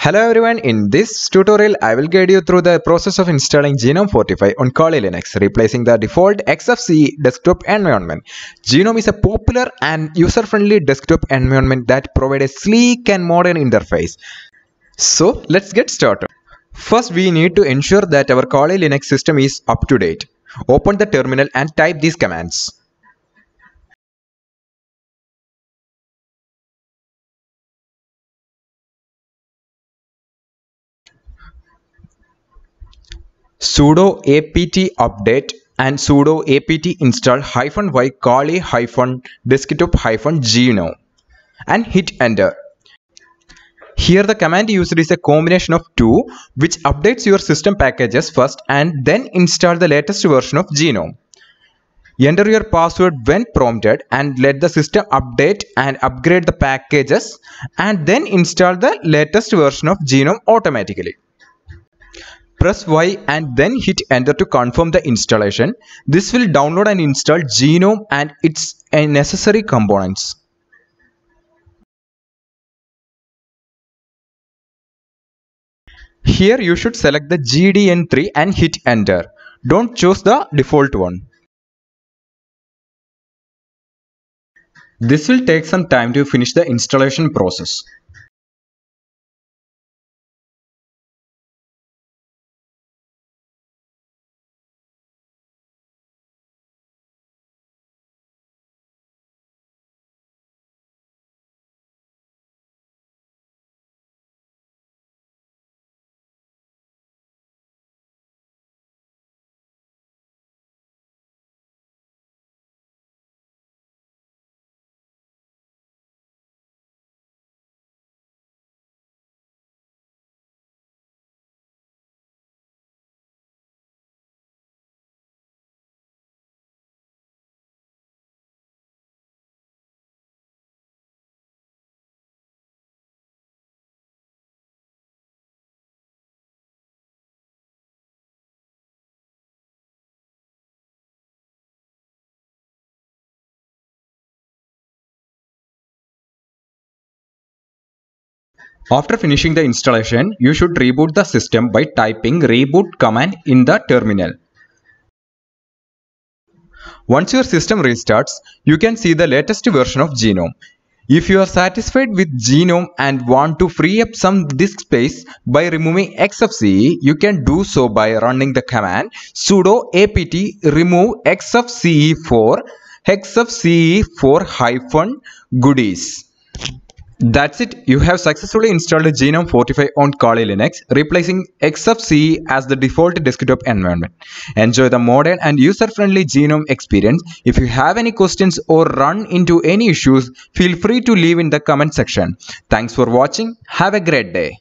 Hello everyone, in this tutorial I will guide you through the process of installing GNOME 45 on Kali Linux, replacing the default XFCE desktop environment. GNOME is a popular and user-friendly desktop environment that provides a sleek and modern interface. So let's get started. First we need to ensure that our Kali Linux system is up to date. Open the terminal and type these commands. Sudo apt update and sudo apt install hyphen y kali hyphen desktop hyphen gnome and hit enter. Here the command used is a combination of two which updates your system packages first and then install the latest version of GNOME. Enter your password when prompted and let the system update and upgrade the packages and then install the latest version of GNOME automatically. Press Y and then hit enter to confirm the installation. This will download and install GNOME and its uh, necessary components. Here you should select the GDM3 and hit enter. Don't choose the default one. This will take some time to finish the installation process. After finishing the installation, you should reboot the system by typing reboot command in the terminal. Once your system restarts, you can see the latest version of GNOME. If you are satisfied with GNOME and want to free up some disk space by removing XFCE, you can do so by running the command sudo apt remove XFCE for XFCE for hyphen goodies. That's it. You have successfully installed GNOME 45 on Kali Linux, replacing XFCE as the default desktop environment. Enjoy the modern and user-friendly GNOME experience. If you have any questions or run into any issues, feel free to leave in the comment section. Thanks for watching. Have a great day.